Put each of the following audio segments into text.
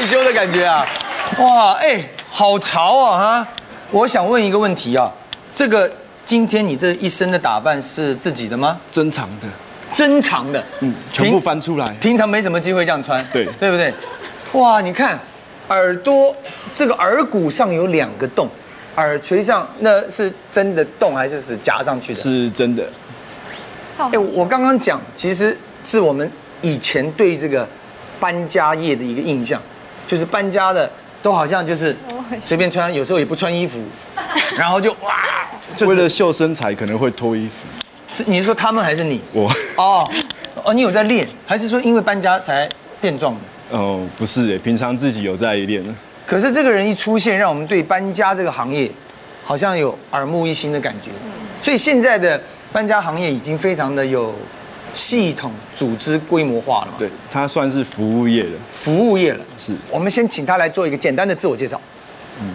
害羞的感觉啊？哇，哎，好潮啊！哈，我想问一个问题啊，这个今天你这一身的打扮是自己的吗？珍藏的，珍藏的，嗯，全部翻出来。平常没什么机会这样穿，对对不对？哇，你看，耳朵这个耳骨上有两个洞，耳垂上那是真的洞还是是夹上去的？是真的。哎，我刚刚讲，其实是我们以前对这个搬家业的一个印象，就是搬家的都好像就是随便穿，有时候也不穿衣服，然后就哇，就是为了秀身材，可能会脱衣服。是你是说他们还是你？我哦哦，你有在练，还是说因为搬家才变壮的？哦，不是哎，平常自己有在练。可是这个人一出现，让我们对搬家这个行业好像有耳目一新的感觉。所以现在的搬家行业已经非常的有系统、组织、规模化了嘛？对，它算是服务业了。服务业了。是我们先请他来做一个简单的自我介绍。嗯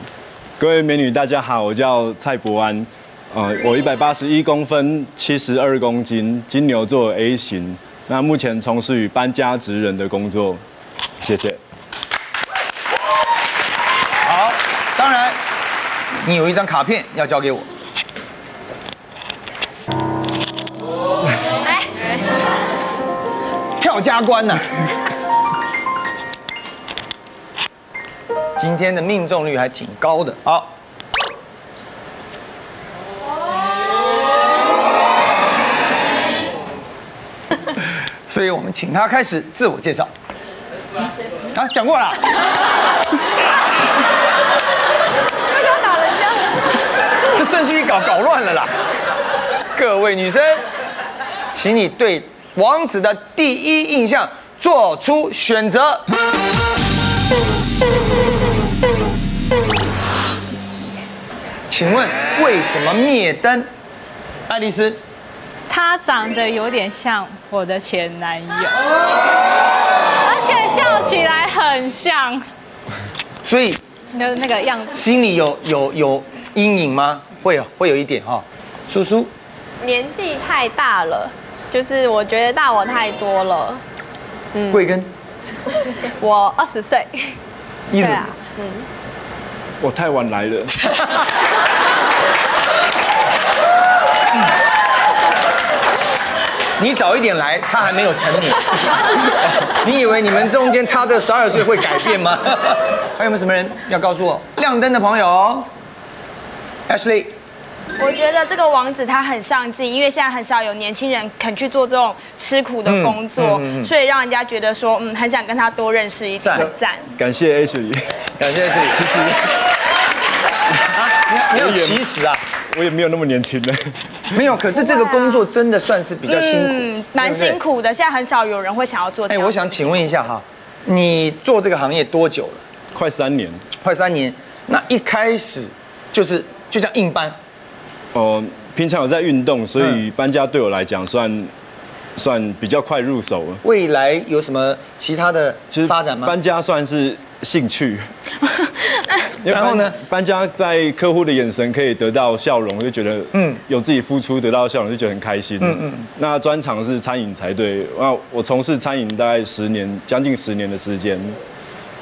各位美女，大家好，我叫蔡伯安，呃，我一百八十一公分，七十二公斤，金牛座 A 型。那目前从事于搬家职人的工作，谢谢。好，当然，你有一张卡片要交给我。跳家关呢、今天的命中率还挺高的。好，所以我们请他开始自我介绍。啊，讲过了。这顺序一搞搞乱了啦！各位女生，请你对王子的第一印象做出选择。请问为什么灭灯？爱丽丝，他长得有点像我的前男友，而且笑起来很像所以那那个样子。心里有有有阴影吗？会有，会有一点哈、叔叔，年纪太大了，就是我觉得大我太多了。贵根，我二十岁，一轮，对啊，我太晚来了，你早一点来，他还没有成年。你以为你们中间差这十二岁会改变吗？还有没有什么人要告诉我？亮灯的朋友，Ashley，我觉得这个王子他很上进，因为现在很少有年轻人肯去做这种吃苦的工作，嗯嗯嗯所以让人家觉得说，嗯，很想跟他多认识一点赞。赞。感谢 H 里，感谢 Ashley。其实，啊，你你有其实啊，我也没有那么年轻的。没有。可是这个工作真的算是比较辛苦，嗯，蛮辛。苦的。现在很少有人会想要做哎，样。我想请问一下哈，你做这个行业多久了？快三年，快三年。那一开始就是就像硬搬，哦、平常有在运动，所嗯以搬家对我来讲算算比较快入手了。未来有什么其他的其实发展吗？搬家算是兴趣。然后呢搬？家在客户的眼神可以得到笑容，就觉得嗯嗯，有自己付出得到笑容，就觉得很开心。嗯嗯嗯。那专长是餐饮才对。那我从事餐饮大概十年，将近十年的时间，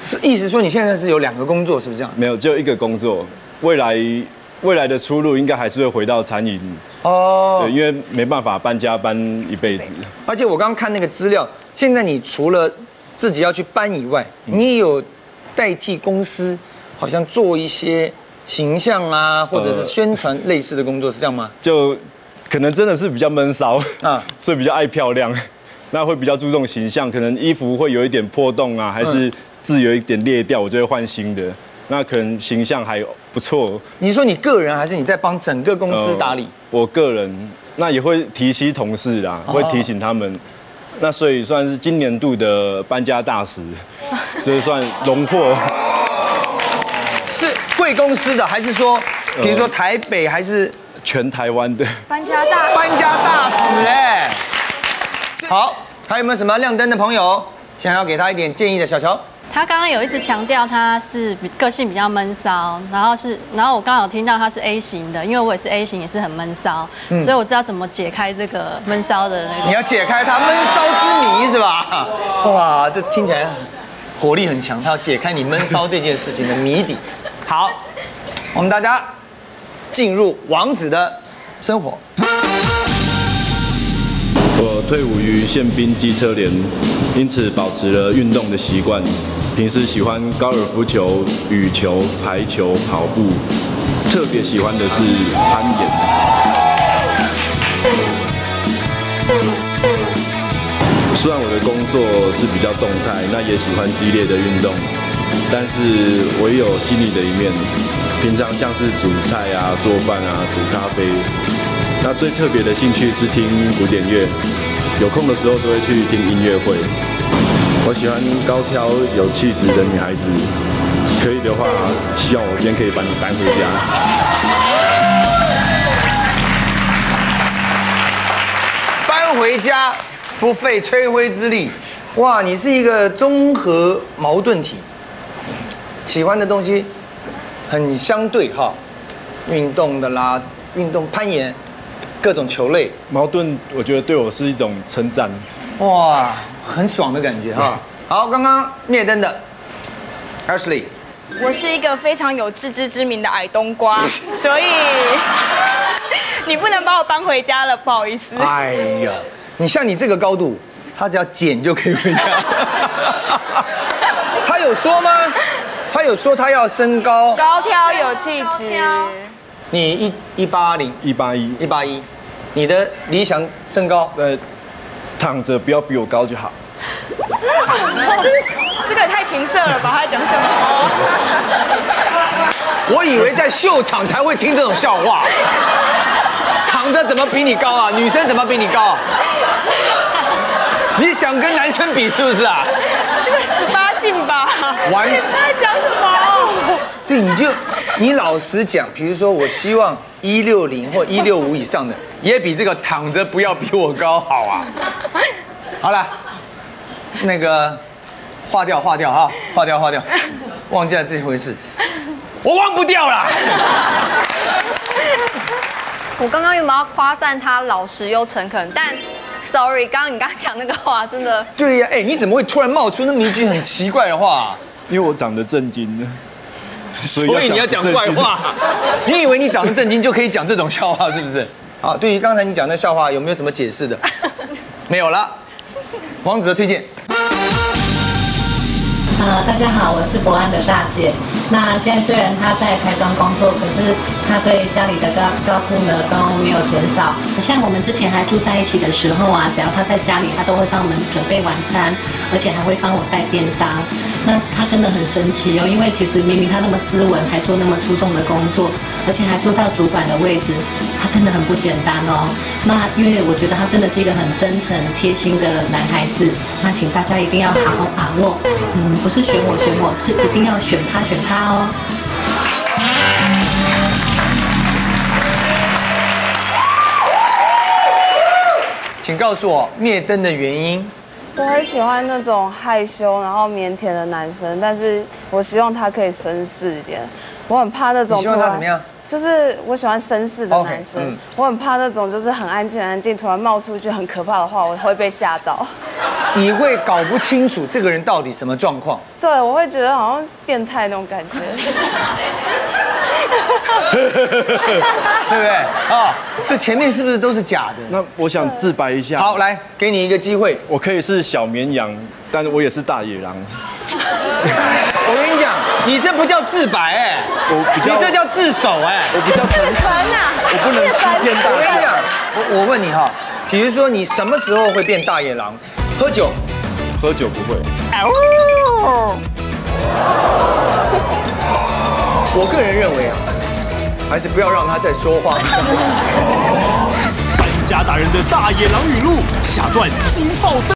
是意思说你现在是有两个工作，是不是这样？没有只有一个工作。未来未来的出路应该还是会回到餐饮，哦对，因为没办法搬家搬一辈子。而且我刚刚看那个资料，现在你除了自己要去搬以外，你也有代替公司，好像做一些形象啊，或者是宣传类似的工作，是这样吗？就可能真的是比较闷骚啊啊，所以比较爱漂亮，那会比较注重形象，可能衣服会有一点破洞啊，还是字有一点裂掉，我就会换新的。那可能形象还不错，你说你个人还是你在帮整个公司打理？呃我个人那也会提醒同事啦，哦会提醒他们那所以算是今年度的搬家大使，就是算荣获。是贵公司的，还是说，比如说台北，还是全台湾的搬家大搬家大使？哎，好，还有没有什么亮灯的朋友想要给他一点建议的？小乔，他刚刚有一直强调他是比个性比较闷骚，然后是，然后我刚好听到他是 A 型的，因为我也是 A 型，也是很闷骚，所以我知道怎么解开这个闷骚的那个。你要解开他闷骚之谜是吧？哇，这听起来火力很强，他要解开你闷骚这件事情的谜底。好，我们大家进入王子的生活。我退伍于宪兵机车连，因此保持了运动的习惯。平时喜欢高尔夫球、羽球、排球、跑步，特别喜欢的是攀岩。虽然我的工作是比较动态，那也喜欢激烈的运动，但是我也有细腻的一面。平常像是煮菜啊、做饭啊、煮咖啡。那最特别的兴趣是听古典乐，有空的时候都会去听音乐会。我喜欢高挑有气质的女孩子，可以的话，希望我今天可以把你搬回家。搬回家不费吹灰之力，哇，你是一个综合矛盾体，喜欢的东西很相对哈，运动的啦，运动攀岩，各种球类，矛盾，我觉得对我是一种称赞。哇，很爽的感觉哈。好，刚刚灭灯的 Ashley，我是一个非常有自知之明的矮冬瓜，所以你不能把我搬回家了，不好意思。哎呀，你像你这个高度，他只要剪就可以回家。他有说吗？他有说他要身高，高挑有气质，你一一八零一八一，一八一，你的理想身高？呃，躺着不要比我高就好。这个也太情色了吧？他讲什么？我以为在秀场才会听这种笑话。躺着怎么比你高啊？女生怎么比你高？你想跟男生比是不是啊？这个十八禁吧？完你在讲什么？对，你就你老实讲，比如说我希望一六零或一六五以上的，也比这个躺着不要比我高好啊。好了，那个划掉划掉哈，划掉划掉，忘记了这回事，我忘不掉了。我刚刚有没有夸赞他老实又诚恳，但 sorry，刚刚你刚刚讲那个话真的，对呀，哎，你怎么会突然冒出那么一句很奇怪的话？因为我长得正经呢，所以你要讲怪话。你以为你长得正经就可以讲这种笑话是不是？好，对于刚才你讲的笑话，有没有什么解释的？没有了。王子的推荐。呃，大家好，我是博安的大姐。那现在虽然她在台中工作，可是她对家里的照照顾呢都没有减少。像我们之前还住在一起的时候啊，只要她在家里，她都会帮我们准备晚餐，而且还会帮我带便当。那她真的很神奇哦，因为其实明明她那么斯文，还做那么出众的工作，而且还做到主管的位置，他真的很不简单哦。那因为我觉得他真的是一个很真诚、贴心的男孩子，那请大家一定要好好把握。嗯，不是选我选我，是一定要选他选他哦。请告诉我灭灯的原因。我很喜欢那种害羞然后腼腆的男生，但是我希望他可以绅士一点。我很怕那种你希望他怎么样？就是我喜欢绅士的男生我很怕那种就是很安静很安静，突然冒出一句很可怕的话，我会被吓到。你会搞不清楚这个人到底什么状况。对，我会觉得好像变态那种感觉。对不对？啊、这前面是不是都是假的？那我想自白一下。好，来，给你一个机会。我可以是小绵羊，但是我也是大野狼。你这不叫自白哎，我比较你这叫自首哎。我比较诚实，我不能欺骗大家。我跟你讲，我我问你哈，比如说你什么时候会变大野狼？喝酒。喝酒不会，我个人认为啊，还是不要让他再说话。搬 家达人的大野狼语录，下段惊爆灯。